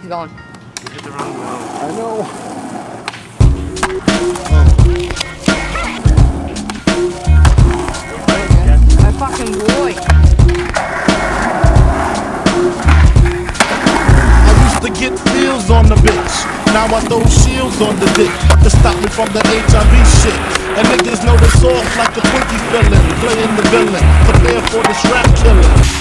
He's gone. You hit the wrong wall. I know. Fucking boy. I used to get feels on the bitch. Now I throw shields on the dick to stop me from the HIV shit. And niggas know they soft like a Twinkie villain, playing the villain, prepare for the rap.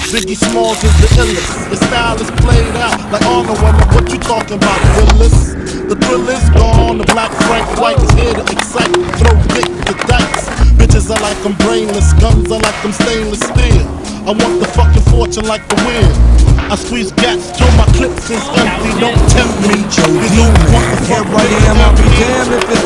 Biggie Smalls is the illest. His style is played out like Arnold. Wonder what you talking about, Willis? The thrill is gone. The black Frank White is here to excite, throw dick to dice. Bitches are like I'm brainless, guns are like I'm stainless steel. I want the fucking fortune like the wind. I squeeze gas till my clips is empty. Don't tempt me. You don't want the fuck am, I'll be me. damned if it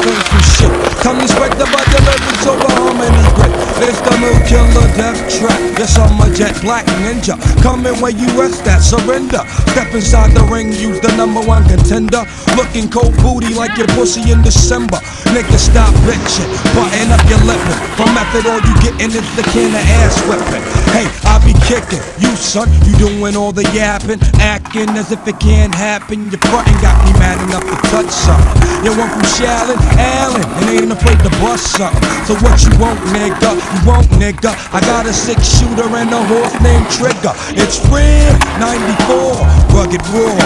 It's the new killer death trap. Yes, I'm a jet black ninja. Coming where you rest at, surrender. Step inside the ring, use the number one contender. Looking cold booty like your pussy in December. Nigga, stop bitching. Button up your lippin'. For method, all you gettin' is the can of ass whipping. Hey, I be kicking. You, son, you doing all the yapping. Acting as if it can't happen. Your frontin' got me mad enough to touch something. You want from Shallon, Allen, afraid to bust up. So what you want, nigga? You want, nigga. I got a six shooter and a horse named Trigger. It's red 94, rugged raw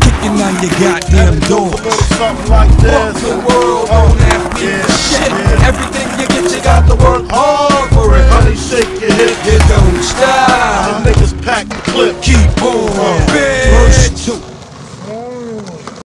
kicking on your goddamn door. Something like this. The world, oh, yeah, shit. Yeah. Everything you